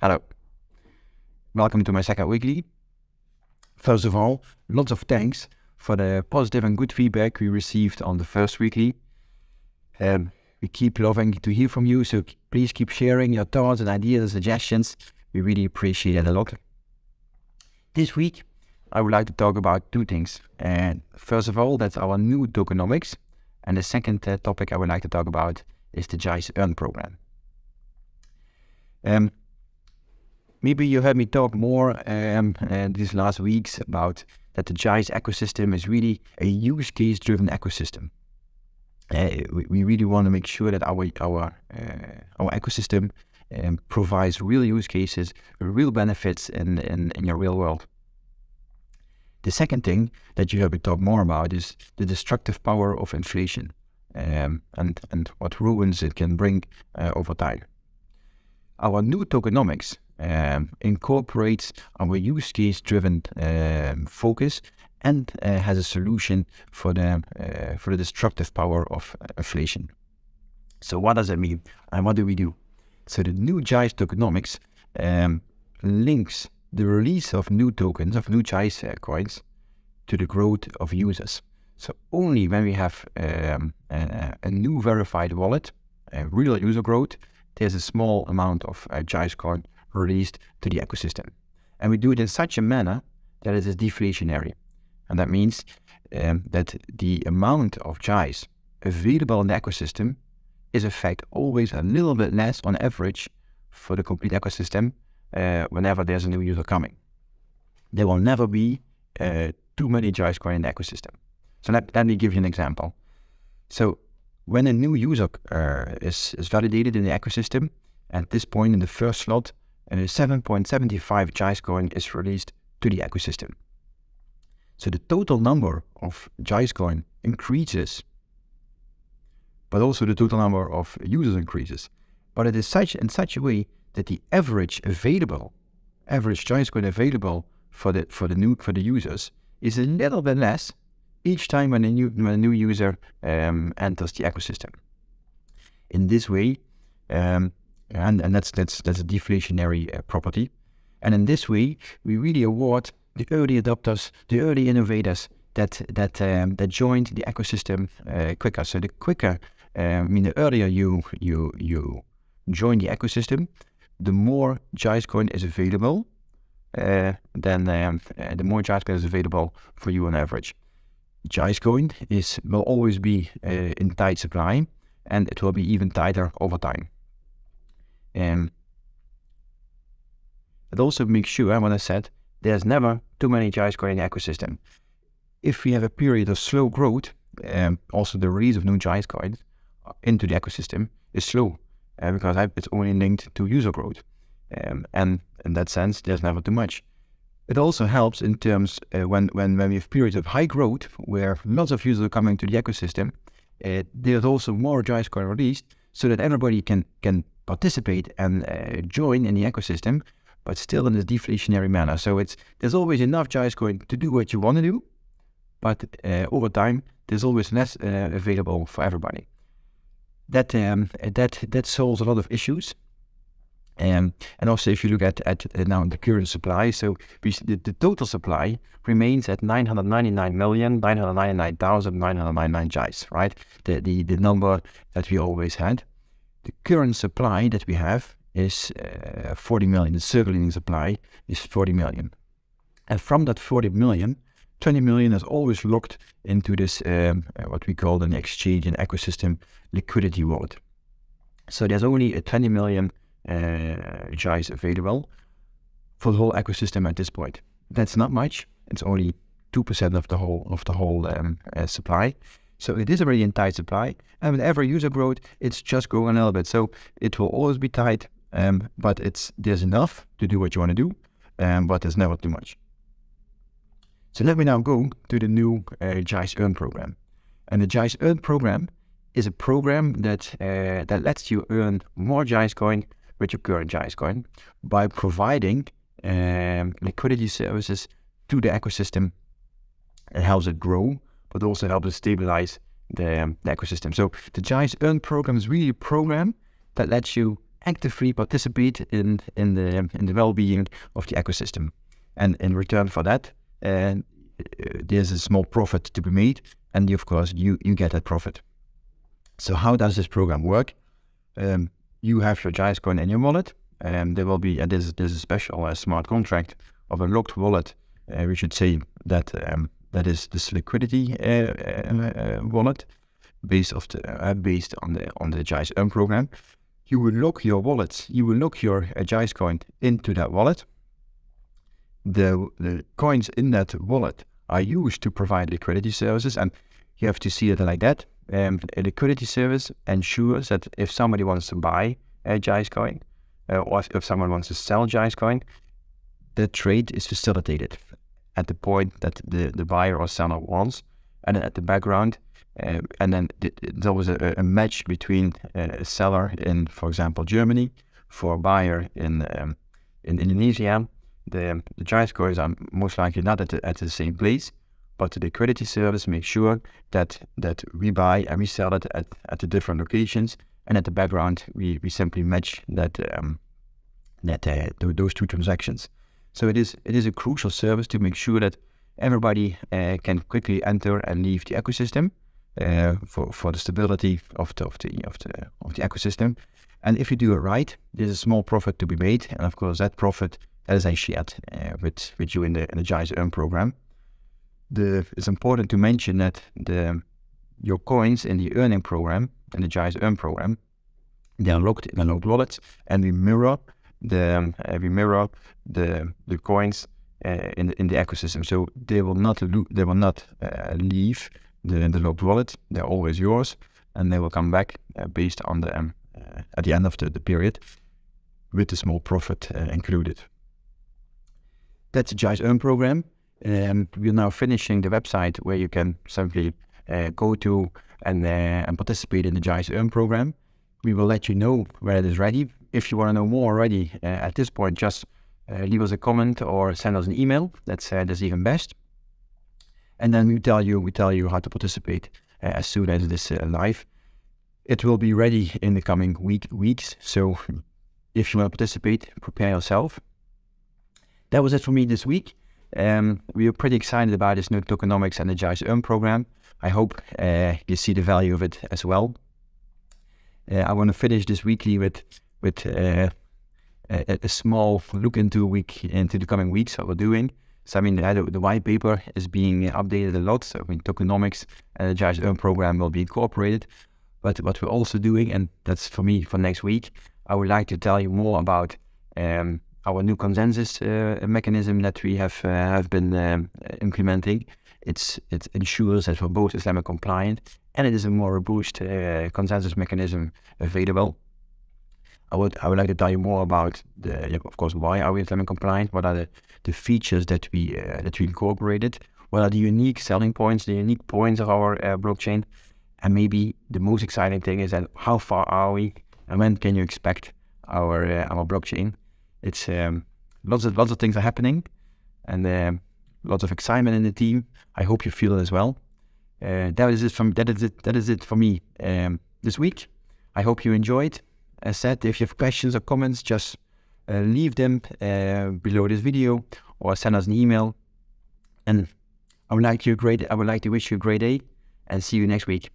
Hello. Welcome to my second weekly. First of all, lots of thanks for the positive and good feedback we received on the first weekly. Um, we keep loving to hear from you, so please keep sharing your thoughts and ideas and suggestions. We really appreciate it a lot. This week, I would like to talk about two things. And first of all, that's our new tokenomics. And the second uh, topic I would like to talk about is the Caiz Earn program. Um, maybe you heard me talk more um, uh, these last weeks about that the Caiz ecosystem is really a use case driven ecosystem. Uh, we, we, really want to make sure that our our uh, our ecosystem um, provides real use cases, real benefits in, in, in your real world. The second thing that you have to talk more about is the destructive power of inflation um, and, and what ruins it can bring uh, over time. Our new tokenomics um, incorporates our use case driven um, focus and uh, has a solution for the, uh, for the destructive power of uh, inflation. So what does that mean and what do we do? So the new Caiz tokenomics um, links the release of new tokens, of new Caiz uh, coins, to the growth of users. So only when we have um, a, a, new verified wallet, a real user growth, there's a small amount of uh, coin released to the ecosystem. And we do it in such a manner that it is deflationary. And that means um, that the amount of Caiz available in the ecosystem is in fact always a little bit less on average for the complete ecosystem uh, whenever there's a new user coming. There will never be uh, too many Caiz coin in the ecosystem. So let, let me give you an example. So when a new user uh, is, is validated in the ecosystem, at this point in the first slot, a 7.75 Caiz coin is released to the ecosystem. So the total number of Caiz coin increases, but also the total number of users increases. But it is such in such a way that the average available, average Caiz coin available for the for the new for the users is a little bit less each time when a new when a new user um, enters the ecosystem. In this way, um, and and that's that's that's a deflationary uh, property, and in this way we really award the early adopters, the early innovators that that um, that joined the ecosystem uh, quicker. So the quicker, uh, I mean, the earlier you you you join the ecosystem, the more Caiz coin is available, uh, then um, uh, the more Caiz coin is available for you on average. Caiz coin is will always be uh, in tight supply, and it will be even tighter over time. Um, it also makes sure, what I said, there's never too many in the ecosystem. If we have a period of slow growth, um, also the release of new Caiz coins into the ecosystem is slow uh, because it's only linked to user growth. Um, and in that sense, there's never too much. It also helps in terms uh, when, when, when we have periods of high growth where lots of users are coming to the ecosystem, uh, there's also more Caiz coin released so that everybody can, can participate and uh, join in the ecosystem, but still in a deflationary manner. So it's there's always enough Caiz coin to do what you want to do, but uh, over time, there's always less uh, available for everybody that um, that that solves a lot of issues. Um, and also, if you look at at uh, now the current supply, so we, the, the total supply remains at 999,999,999 Caiz, right? The, the the number that we always had. The current supply that we have is uh, 40 million. The circulating supply is 40 million, and from that 40 million, 20 million is always locked into this, um, uh, what we call an exchange and ecosystem liquidity wallet. So there's only a 20 million uh, Caiz available for the whole ecosystem at this point. That's not much. It's only 2% of the whole of the whole um, uh, supply. So it is already in tight supply. And with every user growth, it's just growing a little bit. So it will always be tight, um, but it's there's enough to do what you want to do, um, but there's never too much. So let me now go to the new uh, Caiz Earn program. And the Caiz Earn program is a program that uh, that lets you earn more Caiz coin with your current Caiz coin by providing um, liquidity services to the ecosystem. It helps it grow, but also helps to stabilize the, um, the ecosystem. So the Caiz Earn program is really a program that lets you actively participate in in the in the well-being of the ecosystem. And in return for that, uh, there's a small profit to be made, and of course you you get that profit. So how does this program work? Um, you have your Caiz coin in your wallet, and there will be uh, there's there's a special uh, smart contract of a locked wallet. Uh, we should say that um, that is this liquidity uh, uh, wallet based the based on the on the Caiz Earn program. You will lock your wallet. You will lock your uh, coin into that wallet. The the coins in that wallet are used to provide liquidity services, and you have to see it like that. Um, a liquidity service ensures that if somebody wants to buy a Caiz coin, uh, or if someone wants to sell Caiz coin, the trade is facilitated at the point that the, the buyer or seller wants, and then at the background, uh, and then th- there was a, a, match between uh, a seller in, for example, Germany, for a buyer in um, in Indonesia. The, the Caiz coins are most likely not at the, at the same place, but the liquidity service makes sure that that we buy and we sell it at, at the different locations, and at the background we, we simply match that um, that uh, those two transactions. So it is it is a crucial service to make sure that everybody uh, can quickly enter and leave the ecosystem uh, for for the stability of the of the of the of the ecosystem. And if you do it right, there's a small profit to be made, and of course that profit that is I shared uh, with with you in the Caiz Earn program the it's important to mention that the your coins in the earning program Caiz Earn program they are locked in a locked wallet, and we mirror the uh, we mirror the the coins uh, in the, in the ecosystem. So they will not they will not uh, leave the the locked wallet. They're always yours, and they will come back uh, based on the um, uh, at the end of the, the period with a small profit uh, included. That's the Caiz Earn program. Um, we're now finishing the website where you can simply uh, go to and, uh, and participate in the Caiz Earn program. We will let you know when it is ready. If you want to know more already uh, at this point, just uh, leave us a comment or send us an email. That's uh, that's even best. And then we tell you we tell you how to participate uh, as soon as it is live. It will be ready in the coming week weeks. So if you want to participate, prepare yourself. That was it for me this week. Um, we are pretty excited about this new tokenomics Caiz Earn program. I hope uh, you see the value of it as well. Uh, I want to finish this weekly with with uh, a, a, small look into week into the coming weeks what we're doing. So I mean, the, the, white paper is being updated a lot. So I mean, tokenomics and the Caiz Earn program will be incorporated. But what we're also doing, and that's for me for next week, I would like to tell you more about um, our new consensus uh, mechanism that we have uh, have been um, implementing. It's it ensures that we're both Islamic compliant and it is a more robust uh, consensus mechanism available. I would I would like to tell you more about the of course why are we Islamic compliant? What are the, the features that we uh, that we incorporated? What are the unique selling points, the unique points of our uh, blockchain? And maybe the most exciting thing is that how far are we, and when can you expect our uh, our blockchain? it's um, lots of lots of things are happening, and um, lots of excitement in the team. I hope you feel it as well. Uh, that is it from that is it that is it for me um, this week. I hope you enjoyed. As said, if you have questions or comments, just uh, leave them uh, below this video or send us an email. And I would like you a great. I would like to wish you a great day, and see you next week.